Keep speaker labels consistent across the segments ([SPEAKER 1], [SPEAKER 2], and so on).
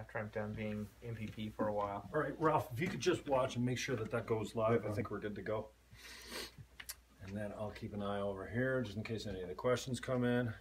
[SPEAKER 1] after I'm done being MPP for a while.
[SPEAKER 2] All right, Ralph, if you could just watch and make sure that that goes live, I think we're good to go. And then I'll keep an eye over here just in case any of the questions come in.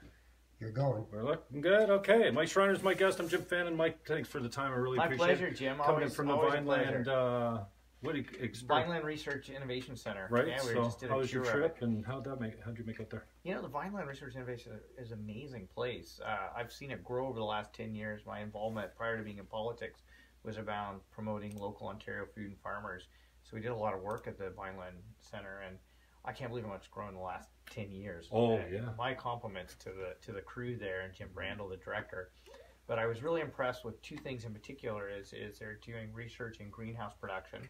[SPEAKER 3] You're going.
[SPEAKER 2] We're looking good. Okay, Mike Schreiner's my guest. I'm Jim Fannon. Mike, thanks for the time. I really
[SPEAKER 1] My
[SPEAKER 2] appreciate
[SPEAKER 1] pleasure,
[SPEAKER 2] it.
[SPEAKER 1] Jim.
[SPEAKER 2] Coming
[SPEAKER 1] Always,
[SPEAKER 2] in from the
[SPEAKER 1] always.
[SPEAKER 2] Vineland, uh, what do you expect?
[SPEAKER 1] Vineland Research Innovation Center.
[SPEAKER 2] Right.
[SPEAKER 1] Yeah, we
[SPEAKER 2] so,
[SPEAKER 1] just did a
[SPEAKER 2] how was your
[SPEAKER 1] tour of it.
[SPEAKER 2] trip, and how'd that make? How'd you make it up there?
[SPEAKER 1] You know, the Vineland Research Innovation Center is an amazing place. Uh, I've seen it grow over the last 10 years. My involvement prior to being in politics was about promoting local Ontario food and farmers. So we did a lot of work at the Vineland Center, and I can't believe how much it's grown in the last 10 years.
[SPEAKER 2] Oh,
[SPEAKER 1] And
[SPEAKER 2] yeah.
[SPEAKER 1] My compliments to the to the crew there and Jim Brandle, the director. But I was really impressed with two things in particular. Is is they're doing research in greenhouse production,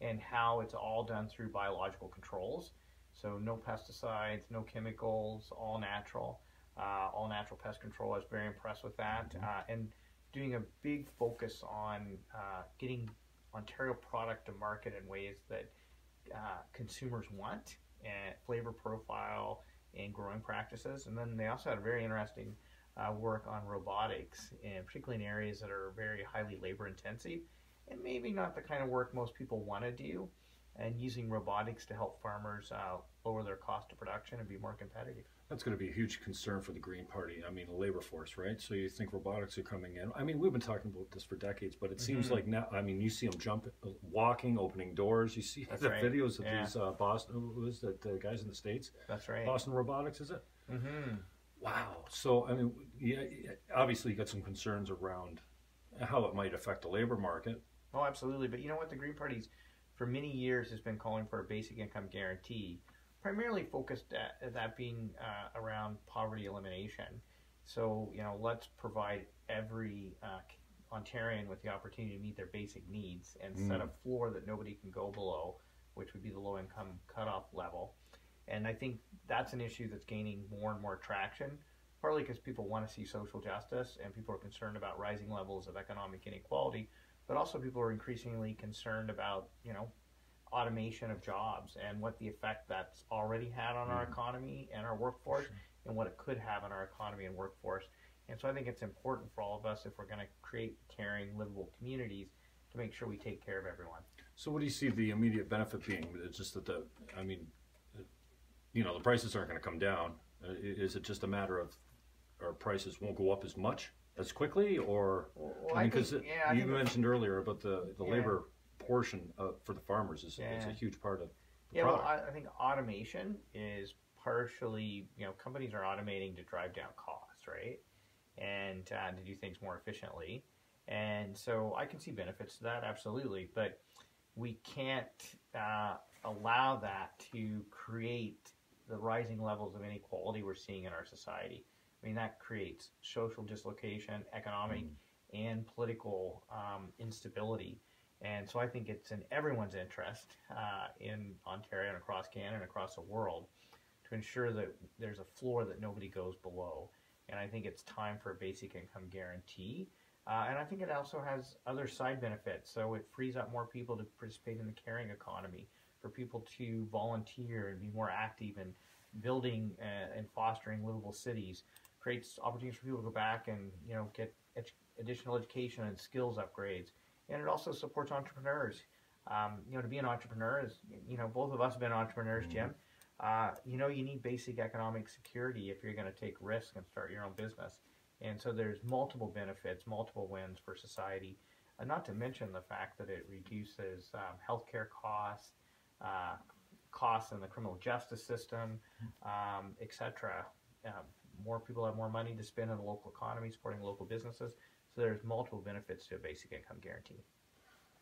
[SPEAKER 1] and how it's all done through biological controls. So no pesticides, no chemicals, all natural, uh, all natural pest control. I was very impressed with that, uh, and doing a big focus on uh, getting Ontario product to market in ways that uh, consumers want, and flavor profile and growing practices. And then they also had a very interesting uh, work on robotics, and particularly in areas that are very highly labor intensive, and maybe not the kind of work most people want to do. And using robotics to help farmers uh, lower their cost of production and be more competitive.
[SPEAKER 2] That's going to be a huge concern for the Green Party. I mean, the labor force, right? So you think robotics are coming in? I mean, we've been talking about this for decades, but it seems
[SPEAKER 1] Mhm.
[SPEAKER 2] like now. I mean, you see them jumping, walking, opening doors. You see
[SPEAKER 1] That's
[SPEAKER 2] the
[SPEAKER 1] right.
[SPEAKER 2] videos of
[SPEAKER 1] Yeah.
[SPEAKER 2] these uh, Boston. Who is that? The guys in the states,
[SPEAKER 1] That's right.
[SPEAKER 2] Boston Robotics, is it?
[SPEAKER 1] Mm-hmm.
[SPEAKER 2] Wow. So I mean, yeah, obviously you got some concerns around how it might affect the labor market.
[SPEAKER 1] Oh, absolutely. But you know what? The Green Party's for many years has been calling for a basic income guarantee, primarily focused at that being uh, around poverty elimination. So you know, let's provide every uh, Ontarian with the opportunity to meet their basic needs and set a floor that nobody can go below, which would be the low income cutoff level. And I think that's an issue that's gaining more and more traction, partly because people want to see social justice and people are concerned about rising levels of economic inequality, but also people are increasingly concerned about, you know, automation of jobs and what the effect that's already had on our economy and our workforce and what it could have on our economy and workforce. And so I think it's important for all of us if we're going to create caring, livable communities to make sure we take care of everyone.
[SPEAKER 2] So what do you see the immediate benefit being? It's just that the, I mean, you know, the prices aren't going to come down. Uh, Is it just a matter of our prices won't go up as much as quickly, or
[SPEAKER 1] Well,
[SPEAKER 2] I mean, because
[SPEAKER 1] yeah,
[SPEAKER 2] you mentioned earlier about the the
[SPEAKER 1] Yeah.
[SPEAKER 2] labor portion uh, for the farmers is, is a huge part of the
[SPEAKER 1] Yeah, well. I, I think automation is partially, you know, companies are automating to drive down costs, right? And uh, to do things more efficiently. And so I can see benefits to that, absolutely. But we can't uh, allow that to create the rising levels of inequality we're seeing in our society. I mean, that creates social dislocation, economic and political um, instability. And so I think it's in everyone's interest uh, in Ontario and across Canada and across the world to ensure that there's a floor that nobody goes below. And I think it's time for a basic income guarantee. Uh, and I think it also has other side benefits. So it frees up more people to participate in the caring economy, for people to volunteer and be more active in building uh, and fostering livable cities. Creates opportunities for people to go back and you know get ed- additional education and skills upgrades and it also supports entrepreneurs. Um, you know, to be an entrepreneur is, you know, both of us have been entrepreneurs, Jim. Uh, you know, you need basic economic security if you're going to take risk and start your own business. And so there's multiple benefits, multiple wins for society. Uh, not to mention the fact that it reduces um, healthcare costs, uh, costs in the criminal justice system, um, etc. Um, more people have more money to spend in the local economy, supporting local businesses. So there's multiple benefits to a basic income guarantee.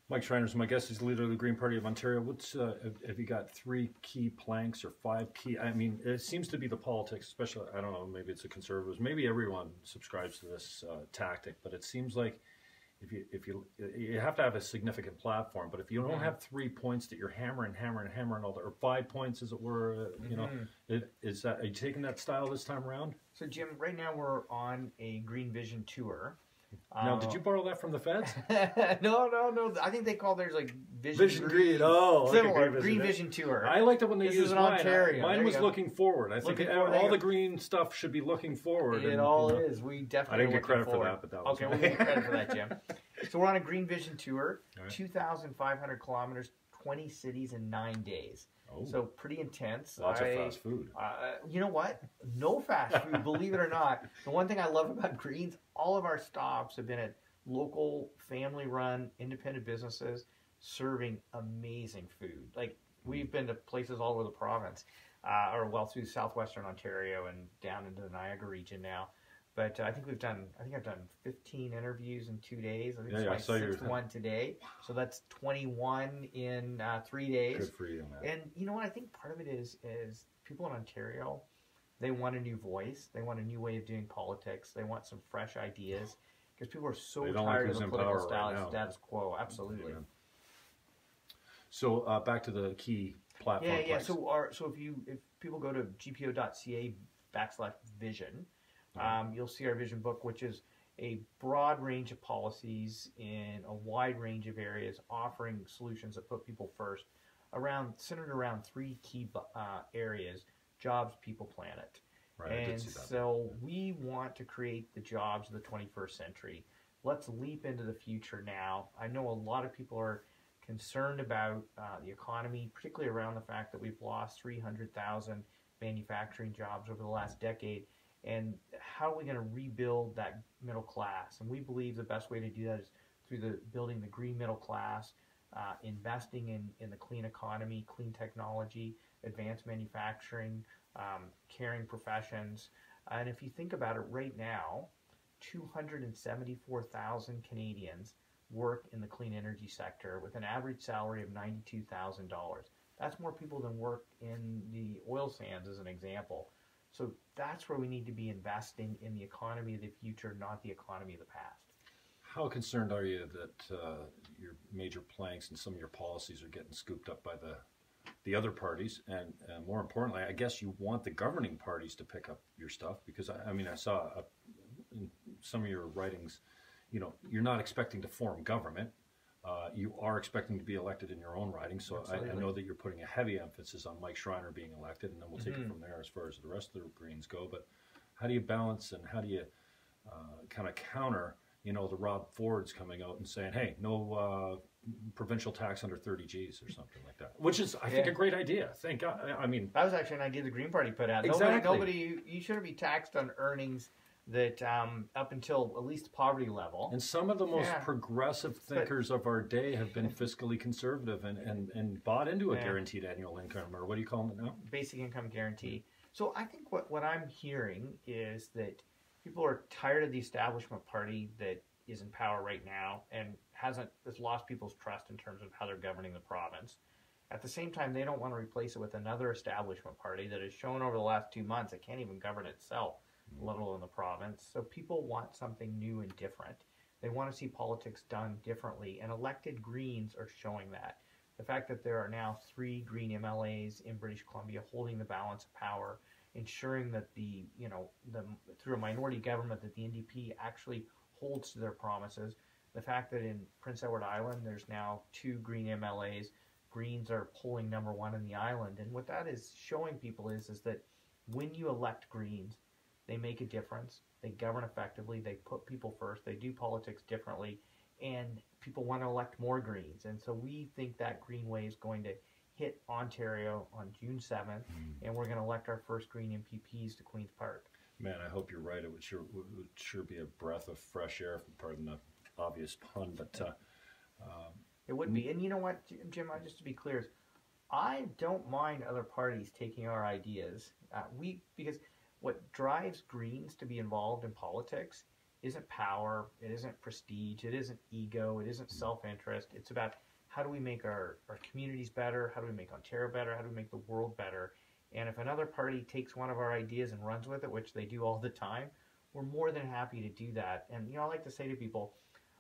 [SPEAKER 2] Mike Schreiner's my guest. He's the leader of the Green Party of Ontario. What's uh, have, you got three key planks or five key? I mean, it seems to be the politics, especially. I don't know. Maybe it's the conservatives. Maybe everyone subscribes to this uh, tactic, but it seems like if you if you you have to have a significant platform. But if you don't have three points that you're hammering, hammering, hammering all the, or five points, as it were, uh, you know, it, is that are you taking that style this time around?
[SPEAKER 1] So Jim, right now we're on a Green Vision tour.
[SPEAKER 2] now,
[SPEAKER 1] Uh,
[SPEAKER 2] did you borrow that from the feds?
[SPEAKER 1] no, no, no. I think they call theirs like Vision,
[SPEAKER 2] Vision Green. Oh, like a
[SPEAKER 1] similar
[SPEAKER 2] Green
[SPEAKER 1] Green
[SPEAKER 2] Vision.
[SPEAKER 1] Tour.
[SPEAKER 2] I liked it when they
[SPEAKER 1] This
[SPEAKER 2] used mine.
[SPEAKER 1] Ontario.
[SPEAKER 2] Mine
[SPEAKER 1] you
[SPEAKER 2] was looking forward. I think all
[SPEAKER 1] forward, there you
[SPEAKER 2] the green stuff should be looking forward.
[SPEAKER 1] It
[SPEAKER 2] and,
[SPEAKER 1] all
[SPEAKER 2] you know,
[SPEAKER 1] is. We definitely.
[SPEAKER 2] I didn't get credit
[SPEAKER 1] looking
[SPEAKER 2] for that, but that was
[SPEAKER 1] okay. We'll you credit for that, Jim. so we're on a Green Vision tour,
[SPEAKER 2] All right.
[SPEAKER 1] 2,500 kilometers, 20 cities in nine days.
[SPEAKER 2] Oh,
[SPEAKER 1] So pretty intense.
[SPEAKER 2] lots
[SPEAKER 1] I-
[SPEAKER 2] of fast food.
[SPEAKER 1] Uh, you know what? No fast food, believe it or not. The one thing I love about Greens, all of our stops have been at local, family run, independent businesses serving amazing food. Like, we've been to places all over the province, uh, or well, through southwestern Ontario and down into the Niagara region now. But uh, I think we've done, I think I've done 15 interviews in two days. I think
[SPEAKER 2] Yeah,
[SPEAKER 1] it's
[SPEAKER 2] yeah, I
[SPEAKER 1] my
[SPEAKER 2] saw your-
[SPEAKER 1] sixth one today. So that's 21 in uh, three days.
[SPEAKER 2] Good for you, man.
[SPEAKER 1] And you know what? I think part of it is is people in Ontario, they want a new voice. They want a new way of doing politics. They want some fresh ideas because people are so
[SPEAKER 2] don't like
[SPEAKER 1] tired of the political
[SPEAKER 2] right
[SPEAKER 1] status, quo. Absolutely.
[SPEAKER 2] So uh, back to the key platform.
[SPEAKER 1] Yeah, yeah.
[SPEAKER 2] planks.
[SPEAKER 1] So our so if you if people go to gpo.ca backslash vision, um, you'll see our vision book, which is a broad range of policies in a wide range of areas, offering solutions that put people first, around centered around three key uh, areas: jobs, people, planet.
[SPEAKER 2] right,
[SPEAKER 1] and so we want to create the jobs of the 21st century. Let's leap into the future now. I know a lot of people are concerned about uh, the economy, particularly around the fact that we've lost 300,000 manufacturing jobs over the last decade. And how are we going to rebuild that middle class? And we believe the best way to do that is through the building the green middle class, uh, investing in, in the clean economy, clean technology, advanced manufacturing, um, caring professions. And if you think about it right now, 274,000 Canadians work in the clean energy sector with an average salary of $92,000. That's more people than work in the oil sands, as an example. So that's where we need to be investing in the economy of the future, not the economy of the past.
[SPEAKER 2] How concerned are you that uh, your major planks and some of your policies are getting scooped up by the the other parties, and uh, more importantly, I guess you want the governing parties to pick up your stuff because I, I mean I saw a, in some of your writings, you know, you're not expecting to form government. Uh, you are expecting to be elected in your own riding, so I, I know that you're putting a heavy emphasis on Mike Schreiner being elected, and then we'll take it
[SPEAKER 1] Mhm.
[SPEAKER 2] from there as far as the rest of the Greens go. But how do you balance and how do you uh, kind of counter, you know, the Rob Fords coming out and saying, "Hey, no uh, provincial tax under 30 Gs" or something like that, which is, I think, a great idea. Thank God. I- I mean,
[SPEAKER 1] That was actually an idea the Green Party put out.
[SPEAKER 2] Exactly.
[SPEAKER 1] Nobody, nobody, you shouldn't be taxed on earnings that um, up until at least poverty level.
[SPEAKER 2] and some of the most
[SPEAKER 1] Yeah.
[SPEAKER 2] progressive thinkers of our day have been fiscally conservative and, and, and bought into a
[SPEAKER 1] Yeah.
[SPEAKER 2] guaranteed annual income, or what do you call it now?
[SPEAKER 1] basic income guarantee. So I think what, what I'm hearing is that people are tired of the establishment party that is in power right now and hasn't has lost people's trust in terms of how they're governing the province. At the same time, they don't want to replace it with another establishment party that has shown over the last two months it can't even govern itself, let alone the province. So people want something new and different. They want to see politics done differently, and elected Greens are showing that the fact that there are now three green MLAs in British Columbia holding the balance of power, ensuring that the you know the through a minority government that the NDP actually holds to their promises. The fact that in Prince Edward Island there's now two green MLAs, Greens are polling number one in the island, and what that is showing people is is that when you elect Greens, they make a difference. They govern effectively. They put people first. They do politics differently, and people want to elect more Greens. And so we think that Greenway is going to hit Ontario on June 7th, and we're going to elect our first Green MPPs to Queen's Park.
[SPEAKER 2] Man, I hope you're right. It would sure would sure be a breath of fresh air. Pardon the obvious pun, but uh,
[SPEAKER 1] It would be. And you know what, Jim- Jim, I- just to be clear, I don't mind other parties taking our ideas. Uh, we Because what drives Greens to be involved in politics isn't power, it isn't prestige, it isn't ego, it isn't self interest. It's about how do we make our, our communities better? How do we make Ontario better? How do we make the world better? And if another party takes one of our ideas and runs with it, which they do all the time, we're more than happy to do that. And you know, I like to say to people,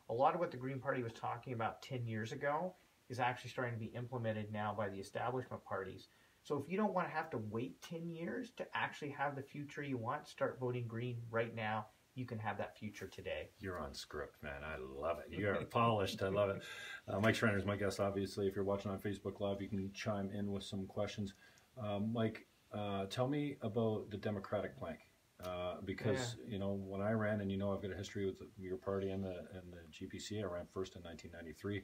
[SPEAKER 1] a lot of what the Green Party was talking about 10 years ago is actually starting to be implemented now by the establishment parties. So if you don't want to have to wait 10 years to actually have the future you want, start voting green right now. You can have that future today.
[SPEAKER 2] You're on script, man. I love it. You're polished. I love it. Uh, Mike Schreiner is my guest, obviously. If you're watching on Facebook Live, you can chime in with some questions. Um, Mike, uh, tell me about the Democratic plank. uh, because you know when I ran, and you know I've got a history with your party and the and the GPC. I ran first in 1993.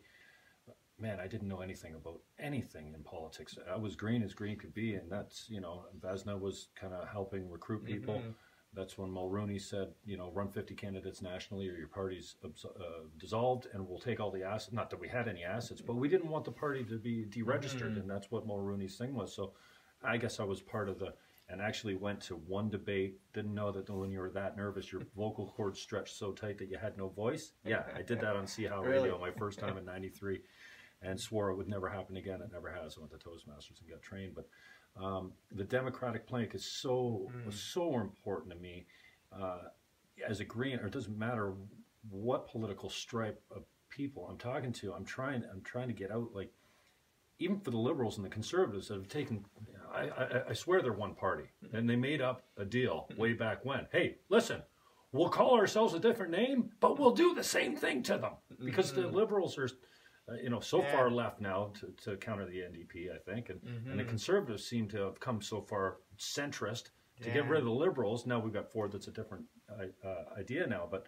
[SPEAKER 2] Man, I didn't know anything about anything in politics. I was green as green could be, and that's you know Vesna was kind of helping recruit people.
[SPEAKER 1] Mm-hmm.
[SPEAKER 2] That's when Mulroney said, you know, run 50 candidates nationally or your party's uh, dissolved and we'll take all the assets. Not that we had any assets, but we didn't want the party to be deregistered.
[SPEAKER 1] Mm-hmm.
[SPEAKER 2] And that's what Mulroney's thing was. So I guess I was part of the, and actually went to one debate. Didn't know that when you were that nervous, your vocal cords stretched so tight that you had no voice. Yeah, I did that on See How
[SPEAKER 1] Really?
[SPEAKER 2] Radio my first time in 93 and swore it would never happen again. It never has. I went to Toastmasters and got trained. But um, the democratic plank is so so important to me uh, as a green. Or it doesn't matter what political stripe of people I'm talking to. I'm trying. I'm trying to get out. Like even for the liberals and the conservatives that have taken. I, I, I swear they're one party, and they made up a deal way back when. Hey, listen. We'll call ourselves a different name, but we'll do the same thing to them because the liberals are uh, you know, so
[SPEAKER 1] Yeah.
[SPEAKER 2] far left now to, to counter the NDP, I think, and, and the conservatives seem to have come so far centrist to get rid of the liberals. Now we've got Ford, that's a different uh, uh, idea now, but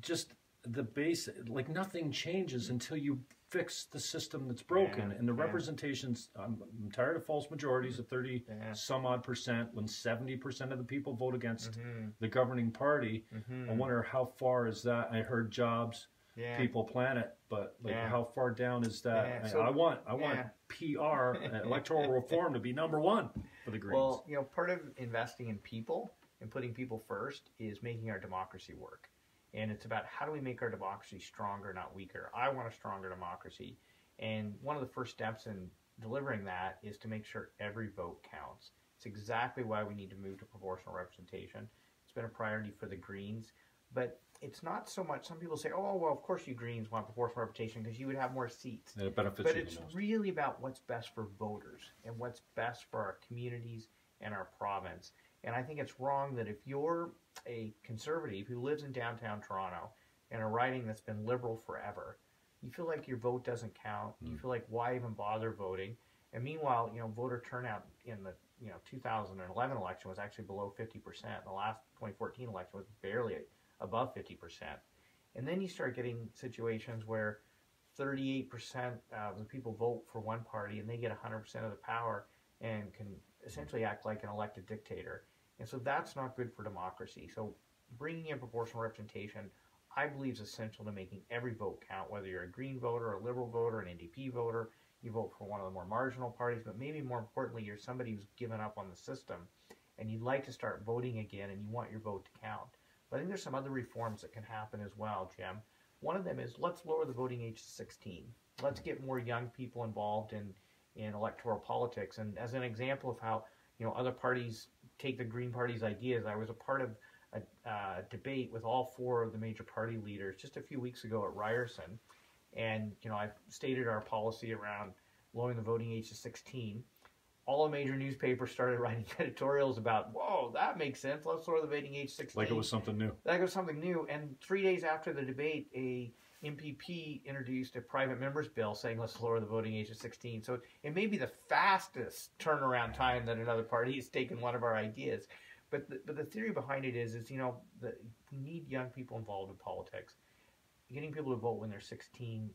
[SPEAKER 2] just the base, like nothing changes until you fix the system that's broken,
[SPEAKER 1] Yeah,
[SPEAKER 2] and the
[SPEAKER 1] yeah.
[SPEAKER 2] representations. I'm, I'm tired of false majorities of thirty
[SPEAKER 1] Yeah.
[SPEAKER 2] some odd percent when seventy percent of the people vote against
[SPEAKER 1] Mm-hmm.
[SPEAKER 2] the governing party. I wonder how far is that? I heard jobs
[SPEAKER 1] Yeah.
[SPEAKER 2] people plan it, but like
[SPEAKER 1] Yeah.
[SPEAKER 2] how far down is that?
[SPEAKER 1] Yeah,
[SPEAKER 2] I-
[SPEAKER 1] so-
[SPEAKER 2] I want I want. PR uh, electoral reform to be number one for the Greens.
[SPEAKER 1] Well, you know, part of investing in people and putting people first is making our democracy work. And it's about how do we make our democracy stronger, not weaker. I want a stronger democracy. And one of the first steps in delivering that is to make sure every vote counts. It's exactly why we need to move to proportional representation. It's been a priority for the Greens. But it's not so much, some people say, oh, well, of course you Greens want proportional representation because you would have more seats
[SPEAKER 2] and it benefits
[SPEAKER 1] but it's really about what's best for voters and what's best for our communities and our province. And I think it's wrong that if you're a conservative who lives in downtown Toronto and a riding that's been liberal forever, you feel like your vote doesn't count. You mm. feel like why even bother voting? And meanwhile, you know, voter turnout in the you know 2011 election was actually below 50%. The last 2014 election was barely above 50%. And then you start getting situations where 38% of the people vote for one party and they get 100% of the power and can essentially act like an elected dictator. And so that's not good for democracy. So bringing in proportional representation, I believe, is essential to making every vote count, whether you're a Green voter, a Liberal voter, an NDP voter, you vote for one of the more marginal parties, but maybe more importantly, you're somebody who's given up on the system and you'd like to start voting again and you want your vote to count. But I think there's some other reforms that can happen as well, Jim. One of them is let's lower the voting age to 16. Let's get more young people involved in, in electoral politics. And as an example of how you know other parties take the Green Party's ideas, I was a part of a uh, debate with all four of the major party leaders just a few weeks ago at Ryerson, and you know I stated our policy around lowering the voting age to 16 all the major newspapers started writing editorials about, whoa, that makes sense. Let's lower the voting age to 16.
[SPEAKER 2] Like it was something new.
[SPEAKER 1] That was something new. And three days after the debate, a MPP introduced a private members bill saying let's lower the voting age to 16. So it may be the fastest turnaround time that another party has taken one of our ideas. But the, but the theory behind it is, is you know, the, we need young people involved in politics. Getting people to vote when they're 16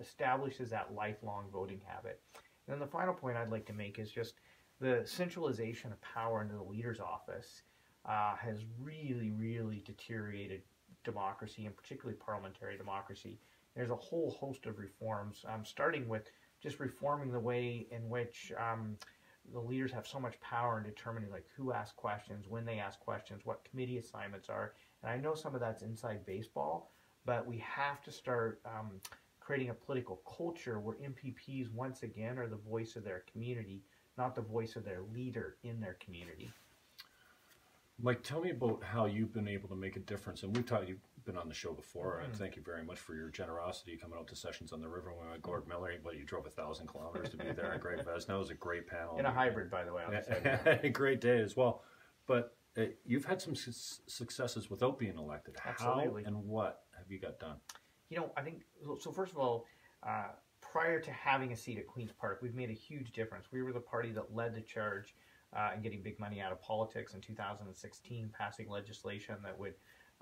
[SPEAKER 1] establishes that lifelong voting habit. And then the final point I'd like to make is just the centralization of power into the leader's office uh, has really, really deteriorated democracy, and particularly parliamentary democracy. There's a whole host of reforms, um, starting with just reforming the way in which um, the leaders have so much power in determining like who asks questions, when they ask questions, what committee assignments are. And I know some of that's inside baseball, but we have to start um, creating a political culture where MPPs once again are the voice of their community, not the voice of their leader in their community.
[SPEAKER 2] Mike, tell me about how you've been able to make a difference. And we've talked, you've been on the show before,
[SPEAKER 1] Mm-hmm.
[SPEAKER 2] and thank you very much for your generosity coming out to sessions on the river when we went Gord Miller. But you drove a thousand kilometers to be there. And Great Vesna was a great panel.
[SPEAKER 1] In a hybrid, by the way.
[SPEAKER 2] A great day as well. But uh, you've had some su- successes without being elected.
[SPEAKER 1] Absolutely.
[SPEAKER 2] How and what have you got done?
[SPEAKER 1] You know, I think so-. First of all, uh, prior to having a seat at Queens Park, we've made a huge difference. We were the party that led the charge uh, and getting big money out of politics in 2016, passing legislation that would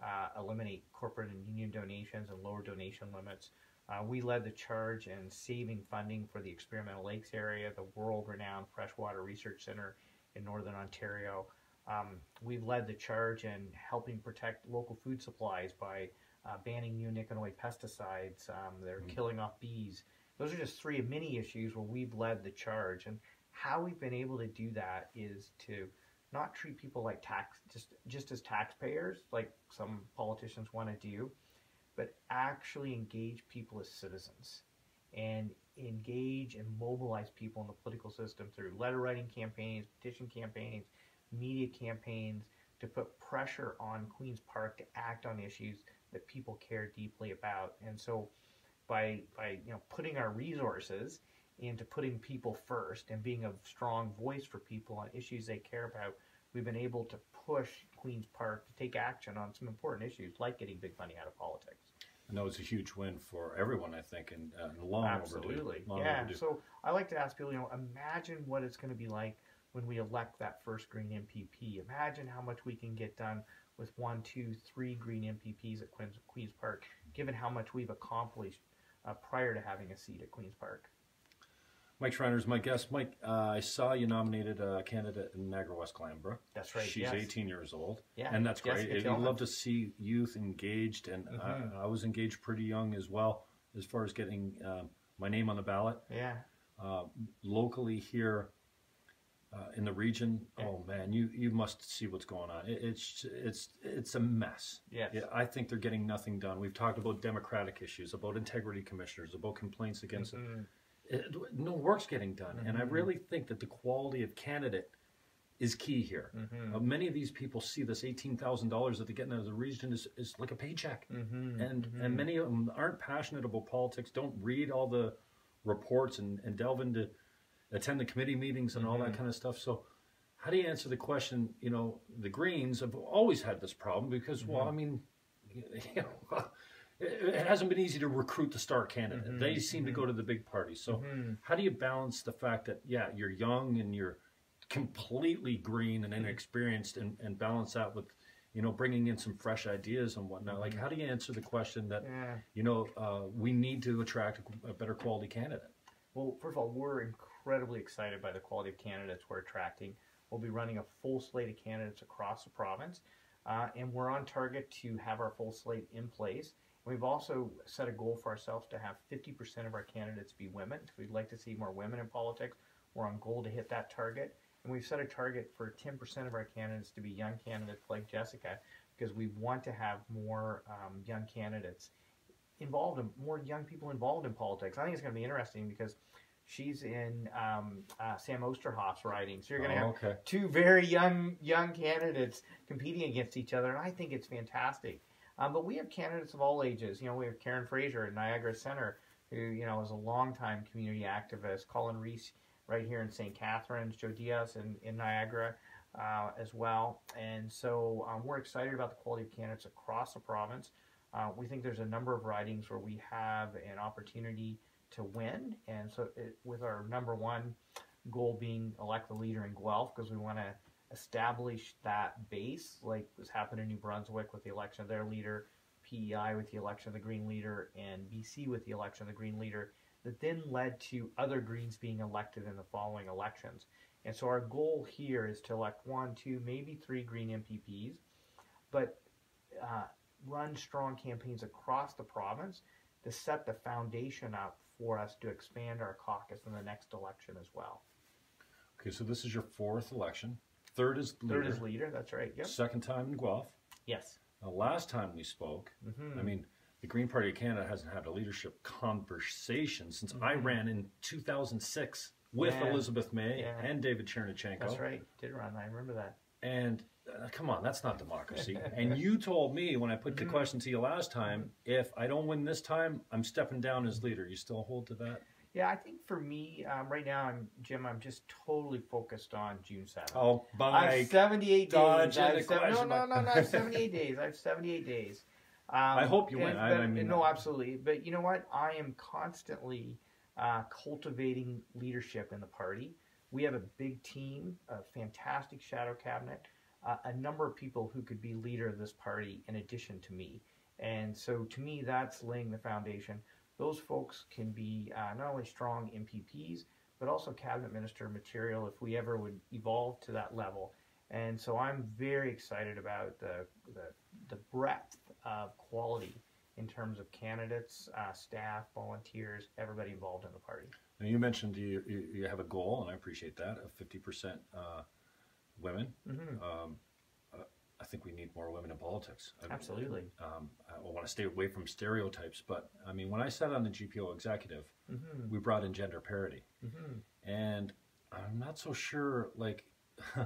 [SPEAKER 1] uh, eliminate corporate and union donations and lower donation limits. Uh, we led the charge in saving funding for the Experimental Lakes area, the world renowned freshwater research center in northern Ontario. Um, we led the charge in helping protect local food supplies by uh, banning neonicotinoid pesticides um, that are
[SPEAKER 2] Mhm.
[SPEAKER 1] killing off bees. Those are just three of many issues where we've led the charge. And how we've been able to do that is to not treat people like tax just just as taxpayers, like some politicians want to do, but actually engage people as citizens and engage and mobilize people in the political system through letter writing campaigns, petition campaigns, media campaigns to put pressure on Queen's Park to act on issues that people care deeply about. And so by by you know putting our resources into putting people first and being a strong voice for people on issues they care about, we've been able to push Queen's Park to take action on some important issues like getting big money out of politics.
[SPEAKER 2] I know it's a huge win for everyone. I think, and, uh, and long
[SPEAKER 1] Absolutely.
[SPEAKER 2] overdue. Long
[SPEAKER 1] yeah.
[SPEAKER 2] overdue.
[SPEAKER 1] So I like to ask people, you know, imagine what it's going to be like when we elect that first green MPP. Imagine how much we can get done with one, two, three green MPPs at Queens, Queens Park, given how much we've accomplished uh, prior to having a seat at Queens Park.
[SPEAKER 2] Mike Schreiner is my guest. Mike, uh, I saw you nominated a candidate in Niagara West Glanbrook.
[SPEAKER 1] That's right.
[SPEAKER 2] She's
[SPEAKER 1] yes.
[SPEAKER 2] 18 years old,
[SPEAKER 1] Yeah.
[SPEAKER 2] and that's great. You
[SPEAKER 1] Tillman.
[SPEAKER 2] love to see youth engaged, and
[SPEAKER 1] Mhm.
[SPEAKER 2] I, I was engaged pretty young as well, as far as getting um, my name on the ballot
[SPEAKER 1] Yeah.
[SPEAKER 2] uh, locally here uh, in the region.
[SPEAKER 1] Yeah.
[SPEAKER 2] Oh man, you you must see what's going on. It, it's it's it's a mess.
[SPEAKER 1] Yes.
[SPEAKER 2] Yeah, I think they're getting nothing done. We've talked about democratic issues, about integrity commissioners, about complaints against
[SPEAKER 1] Mhm.
[SPEAKER 2] it, no work's getting done. And I
[SPEAKER 1] Mhm.
[SPEAKER 2] really think that the quality of candidate is key here.
[SPEAKER 1] Mhm.
[SPEAKER 2] Uh, many of these people see this eighteen thousand dollars that they're getting out of the region is, is like a paycheck,
[SPEAKER 1] Mhm.
[SPEAKER 2] and and many of them aren't passionate about politics. Don't read all the reports and, and delve into attend the committee meetings and all that
[SPEAKER 1] Mhm.
[SPEAKER 2] kind of stuff. So. How do you answer the question? You know, the Greens have always had this problem because, well,
[SPEAKER 1] Mhm.
[SPEAKER 2] I mean, you know, it, hasn't been easy to recruit the star candidate.
[SPEAKER 1] Mhm.
[SPEAKER 2] They seem to
[SPEAKER 1] Mhm.
[SPEAKER 2] go to the big parties. So,
[SPEAKER 1] Mhm.
[SPEAKER 2] how do you balance the fact that yeah you're young and you're completely green and inexperienced and, and balance that with you know bringing in some fresh ideas and whatnot like how do you answer the question that
[SPEAKER 1] Yeah.
[SPEAKER 2] you know uh, we need to attract a, a better quality candidate
[SPEAKER 1] Well, first of all, we're incredibly excited by the quality of candidates we're attracting. We'll be running a full slate of candidates across the province, uh, and we're on target to have our full slate in place. We've also set a goal for ourselves to have 50% of our candidates be women. We'd like to see more women in politics. We're on goal to hit that target. And we've set a target for 10% of our candidates to be young candidates like Jessica because we want to have more um, young candidates involved in more young people involved in politics. I think it's going to be interesting because she's in um, uh, Sam Oosterhoff's riding, so you're going to have
[SPEAKER 2] okay
[SPEAKER 1] two very young young candidates competing against each other, and I think it's fantastic. Um, but we have candidates of all ages. You know, we have Karen Fraser at Niagara Center, who you know is a longtime community activist. Colin Reese right here in St. Catharines, Joe Diaz in, in Niagara uh, as well. And so um, we're excited about the quality of candidates across the province. Uh, we think there's a number of ridings where we have an opportunity to win, and so it, with our number one goal being elect the leader in Guelph because we want to establish that base, like was happened in New Brunswick with the election of their leader, PEI with the election of the Green leader, and BC with the election of the Green leader, that then led to other Greens being elected in the following elections. And so our goal here is to elect one, two, maybe three Green MPPs, but uh, run strong campaigns across the province to set the foundation up for us to expand our caucus in the next election as well.
[SPEAKER 2] okay so this is your fourth election third is leader,
[SPEAKER 1] Third is leader. That's right. Yep.
[SPEAKER 2] second time in guelph
[SPEAKER 1] Yes.
[SPEAKER 2] the last time we spoke
[SPEAKER 1] Mm-hmm.
[SPEAKER 2] i mean the green party of canada hasn't had a leadership conversation since i
[SPEAKER 1] Mhm.
[SPEAKER 2] ran in 2006 with
[SPEAKER 1] Yeah.
[SPEAKER 2] elizabeth may
[SPEAKER 1] Yeah.
[SPEAKER 2] and david chernushenko
[SPEAKER 1] That's right. Did run. I remember that.
[SPEAKER 2] And uh, come on, that's not democracy. and you told me when I put the
[SPEAKER 1] Mhm.
[SPEAKER 2] question to you last time, if I don't win this time, I'm stepping down as leader. You still hold to that?
[SPEAKER 1] Yeah, I think for me, um, right now, I'm Jim. I'm just totally focused on June seventh.
[SPEAKER 2] Oh,
[SPEAKER 1] I have 78
[SPEAKER 2] dodge
[SPEAKER 1] days. I have seven, no, no, no, no. I have 78 days. I have 78 days. Um,
[SPEAKER 2] I hope you win. I mean-
[SPEAKER 1] no, absolutely. But you know what? I am constantly uh, cultivating leadership in the party. We have a big team, a fantastic shadow cabinet, uh, a number of people who could be leader of this party in addition to me. And so to me, that's laying the foundation. Those folks can be uh, not only strong MPPs, but also cabinet minister material if we ever would evolve to that level. And so I'm very excited about the, the, the breadth of quality in terms of candidates, uh, staff, volunteers, everybody involved in the party.
[SPEAKER 2] Now you mentioned you, you, have a goal, and I appreciate that, of 50% uh, women.
[SPEAKER 1] Mm-hmm.
[SPEAKER 2] Um, uh, I think we need more women in politics. I,
[SPEAKER 1] Absolutely.
[SPEAKER 2] Um, I want to stay away from stereotypes, but I mean, when I sat on the GPO executive,
[SPEAKER 1] Mm-hmm.
[SPEAKER 2] we brought in gender parity.
[SPEAKER 1] Mm-hmm.
[SPEAKER 2] and I'm not so sure like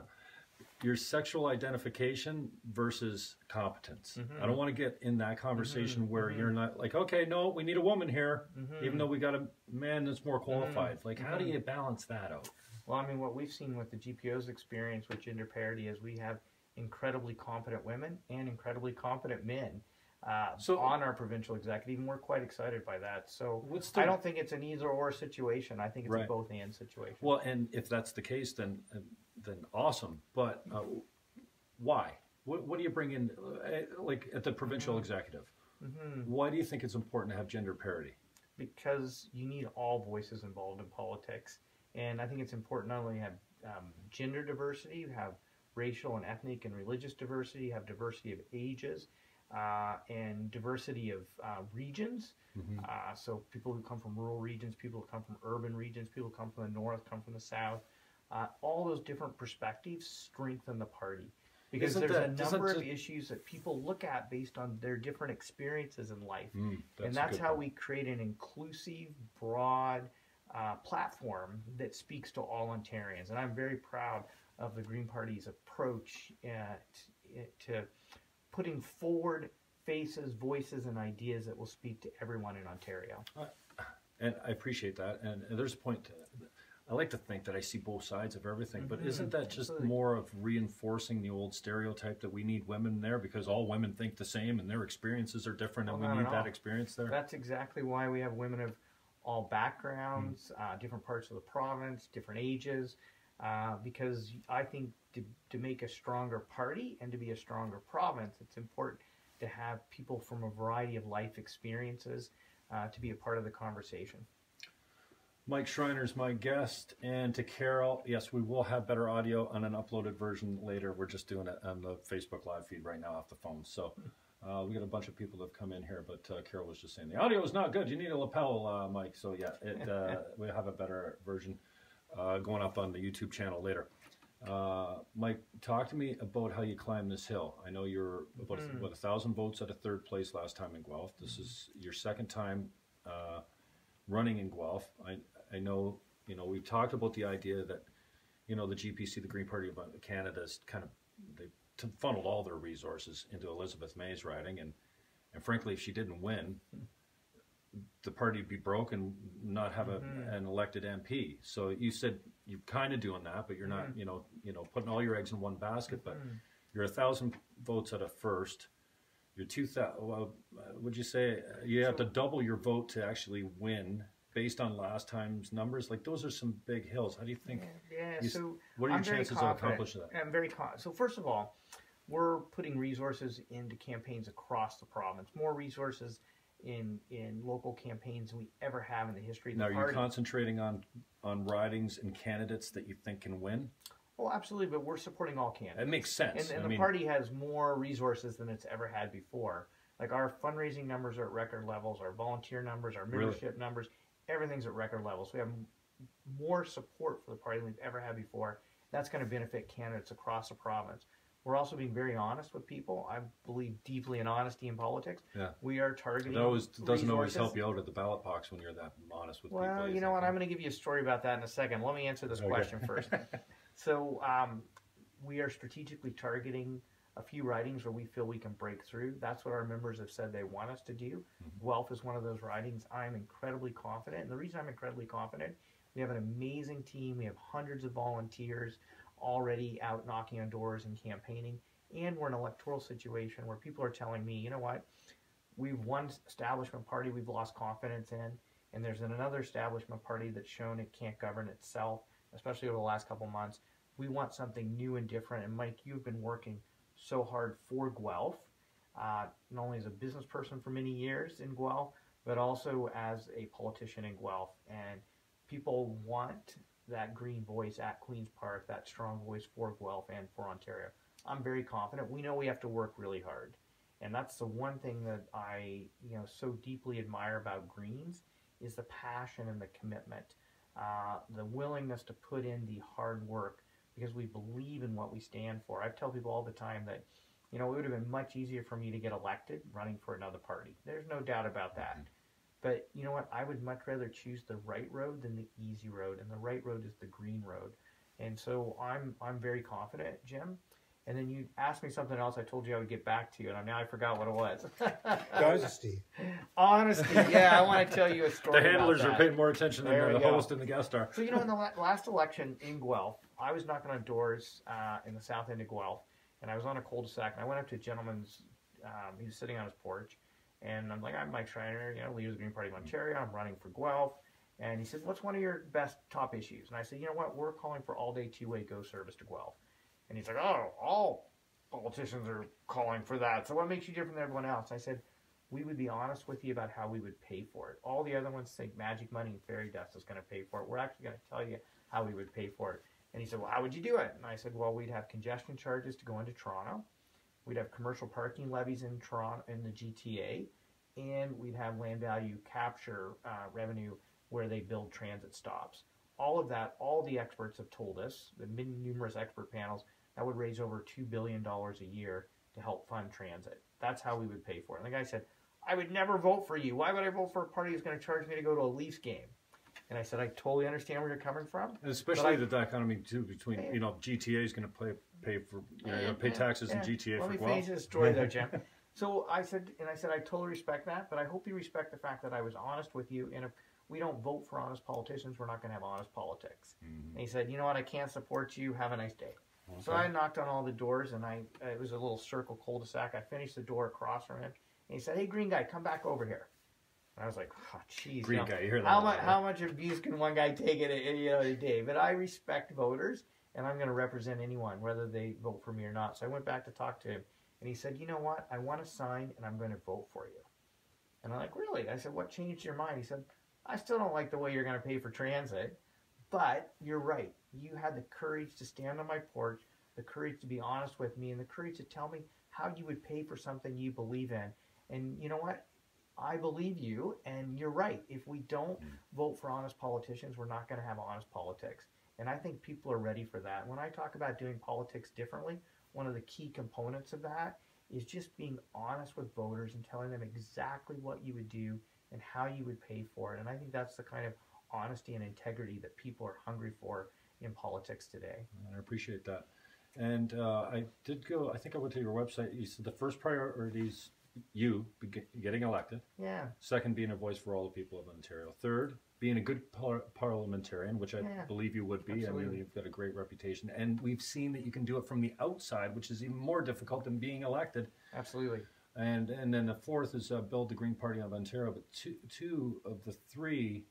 [SPEAKER 2] your sexual identification versus competence.
[SPEAKER 1] Mhm.
[SPEAKER 2] I don't want to get in that conversation
[SPEAKER 1] Mhm,
[SPEAKER 2] where
[SPEAKER 1] mhm.
[SPEAKER 2] you're not like, okay, no, we need a woman here,
[SPEAKER 1] Mhm.
[SPEAKER 2] even though we got a man that's more qualified. Like, how do
[SPEAKER 1] mhm.
[SPEAKER 2] you balance that out?
[SPEAKER 1] Well, I mean, what we've seen with the GPO's experience with gender parity is we have incredibly competent women and incredibly competent men uh,
[SPEAKER 2] So-
[SPEAKER 1] on our provincial executive, and we're quite excited by that. So
[SPEAKER 2] the
[SPEAKER 1] I don't think it's an either or situation. I think it's a both and situation.
[SPEAKER 2] well? And if that's the case, then uh, then awesome. But uh, why? What, what do you bring in, uh, like at the provincial
[SPEAKER 1] Mhm.
[SPEAKER 2] executive?
[SPEAKER 1] hmm
[SPEAKER 2] Why do you think it's important to have gender parity?
[SPEAKER 1] because you need all voices involved in politics. And I think it's important not only to have um, gender diversity, you have racial and ethnic and religious diversity, you have diversity of ages, uh, and diversity of uh, regions. Uh, so people who come from rural regions, people who come from urban regions, people who come from the north, come from the south. Uh, all those different perspectives strengthen the party because
[SPEAKER 2] Isn't
[SPEAKER 1] there's
[SPEAKER 2] that-
[SPEAKER 1] a number of issues that people look at based on their different experiences in life
[SPEAKER 2] Mm,
[SPEAKER 1] and that's how
[SPEAKER 2] point.
[SPEAKER 1] we create an inclusive, broad uh, platform that speaks to all Ontarians. And I'm very proud of the Green Party's approach uh, t- to putting forward faces, voices, and ideas that will speak to everyone in Ontario.
[SPEAKER 2] And I appreciate that. And, and there's a point. To, I like to think that I see both sides of everything, but
[SPEAKER 1] Mhm,
[SPEAKER 2] isn't that just
[SPEAKER 1] absolutely.
[SPEAKER 2] more of reinforcing the old stereotype that we need women there because all women think the same and their experiences are different, and we need that
[SPEAKER 1] all.
[SPEAKER 2] experience there?
[SPEAKER 1] That's exactly why we have women of all backgrounds, uh, different parts of the province, different ages, uh, because I think to, to make a stronger party and to be a stronger province, it's important to have people from a variety of life experiences uh, to be a part of the conversation.
[SPEAKER 2] Mike Schreiner is my guest, and to Carol, yes, we will have better audio on an uploaded version later. We're just doing it on the Facebook live feed right now off the phone. So uh, we got a bunch of people that have come in here, but uh, Carol was just saying the audio is not good. You need a lapel uh, mic. So yeah, it, uh, we have a better version uh, going up on the YouTube channel later. Uh, Mike, talk to me about how you climbed this hill. I know you're about
[SPEAKER 1] Mhm.
[SPEAKER 2] what a thousand votes at a third place last time in Guelph. This is your second time uh, running in Guelph. I I know you know we've talked about the idea that you know the GPC, the Green Party of Canada, is kind of they funneled all their resources into Elizabeth May's riding, and and frankly, if she didn't win, the party would be broke and not have a,
[SPEAKER 1] Mhm.
[SPEAKER 2] an elected MP. So you said you're kind of doing that, but you're not,
[SPEAKER 1] Mhm.
[SPEAKER 2] you know, you know, putting all your eggs in one basket. But
[SPEAKER 1] Mhm.
[SPEAKER 2] you're a thousand votes at a first. You're two thousand. Well, uh, would you say uh, you have to double your vote to actually win based on last time's numbers? Like those are some big hills. How do you think?
[SPEAKER 1] Yeah,
[SPEAKER 2] you
[SPEAKER 1] so
[SPEAKER 2] What are your
[SPEAKER 1] I'm very
[SPEAKER 2] chances of accomplishing that?
[SPEAKER 1] I'm very con- so. First of all, we're putting resources into campaigns across the province. More resources in in local campaigns than we ever have in the history of the
[SPEAKER 2] Now, are you concentrating on on ridings and candidates that you think can win?
[SPEAKER 1] well, absolutely, but we're supporting all candidates.
[SPEAKER 2] That makes sense.
[SPEAKER 1] and
[SPEAKER 2] I
[SPEAKER 1] the
[SPEAKER 2] mean,
[SPEAKER 1] party has more resources than it's ever had before. Like our fundraising numbers are at record levels, our volunteer numbers, our
[SPEAKER 2] Really?
[SPEAKER 1] membership numbers, everything's at record levels. We have more support for the party than we've ever had before. That's going to benefit candidates across the province. We're also being very honest with people. I believe deeply in honesty in politics.
[SPEAKER 2] Yeah.
[SPEAKER 1] We are targeting.
[SPEAKER 2] That always doesn't always help you out at the ballot box when you're that honest with people.
[SPEAKER 1] Well, you know what?
[SPEAKER 2] huh?
[SPEAKER 1] I'm going to give you a story about that in a second. Let me answer this
[SPEAKER 2] Okay.
[SPEAKER 1] question first. so, um, we are strategically targeting a few writings where we feel we can break through. That's what our members have said they want us to do.
[SPEAKER 2] Mhm.
[SPEAKER 1] Guelph is one of those writings. I'm incredibly confident. And the reason I'm incredibly confident, we have an amazing team. We have hundreds of volunteers already out knocking on doors and campaigning. And we're in an electoral situation where people are telling me, you know what? We've one establishment party we've lost confidence in, and there's another establishment party that's shown it can't govern itself. especially over the last couple months. We want something new and different. And Mike, you've been working so hard for Guelph, uh, not only as a business person for many years in Guelph, but also as a politician in Guelph. And people want that green voice at Queen's Park, that strong voice for Guelph and for Ontario. I'm very confident. We know we have to work really hard. And that's the one thing that I, you know, so deeply admire about Greens is the passion and the commitment, uh, the willingness to put in the hard work because we believe in what we stand for. I tell people all the time that, you know, it would have been much easier for me to get elected running for another party. There's no doubt about that. Mm-hmm. But you know what? I would much rather choose the right road than the easy road, and the right road is the green road. And so I'm I'm very confident, Jim. And then you asked me something else. I told you I would get back to you, and now I forgot what it was.
[SPEAKER 3] Honesty.
[SPEAKER 1] Honesty. Yeah, I want to tell you a story.
[SPEAKER 2] the handlers
[SPEAKER 1] are
[SPEAKER 2] paying more attention than the, the host and the guest are.
[SPEAKER 1] So you know, in the last election in Guelph, I was knocking on doors uh, in the south end of Guelph, and I was on a cul-de-sac, and I went up to a gentleman's. Um, he was sitting on his porch, and I'm like, I'm Mike Schreiner, you know, leader of the Green Party of Ontario. I'm running for Guelph. And he said, What's one of your best top issues? And I said, You know what? We're calling for all day two way go service to Guelph. And he's like, Oh, all politicians are calling for that. So what makes you different than everyone else? I said, We would be honest with you about how we would pay for it. All the other ones think magic money and fairy dust is going to pay for it. We're actually going to tell you how we would pay for it. And he said, Well, how would you do it? And I said, Well, we'd have congestion charges to go into Toronto. We'd have commercial parking levies in Toronto in the GTA, and we'd have land value capture uh, revenue where they build transit stops. All of that, all the experts have told us, the numerous expert panels, that would raise over $2 billion a year to help fund transit. That's how we would pay for it. And the guy said, I would never vote for you. Why would I vote for a party that's going to charge me to go to a Leafs game? And I said, I totally understand where you're coming from.
[SPEAKER 2] And especially I, the dichotomy too between you know GTA is going to pay pay for you know, pay taxes yeah, in GTA
[SPEAKER 1] Let
[SPEAKER 2] for
[SPEAKER 1] me finish this story though, Jim. so I said, and I said, I totally respect that, but I hope you respect the fact that I was honest with you. And if we don't vote for honest politicians, we're not going to have honest politics. Mm-hmm. And he said, you know what, I can't support you. Have a nice day. Okay. So I knocked on all the doors, and I it was a little circle cul-de-sac. I finished the door across from him, and he said, "Hey, green guy, come back over here." I was like, "Oh, jeez,
[SPEAKER 2] green you know, guy, you hear that?
[SPEAKER 1] How much how much abuse can one guy take in a, you know, a day?" But I respect voters, and I'm going to represent anyone, whether they vote for me or not. So I went back to talk to him, and he said, "You know what? I want to sign, and I'm going to vote for you." And I'm like, "Really?" I said, "What changed your mind?" He said, "I still don't like the way you're going to pay for transit, but you're right. You had the courage to stand on my porch, the courage to be honest with me, and the courage to tell me how you would pay for something you believe in. And you know what? I believe you, and you're right. If we don't mm. vote for honest politicians, we're not going to have honest politics. And I think people are ready for that. When I talk about doing politics differently, one of the key components of that is just being honest with voters and telling them exactly what you would do and how you would pay for it. And I think that's the kind of honesty and integrity that people are hungry for in politics today.
[SPEAKER 2] I appreciate that. And uh, I did go, I think I went to your website. You said the first priorities you getting elected.
[SPEAKER 1] Yeah.
[SPEAKER 2] Second, being a voice for all the people of Ontario. Third, being a good par- parliamentarian, which I yeah. believe you would be. Absolutely. I mean, you've got a great reputation, and we've seen that you can do it from the outside, which is even more difficult than being elected.
[SPEAKER 1] Absolutely.
[SPEAKER 2] And and then the fourth is uh, build the Green Party of Ontario. But two two of the three,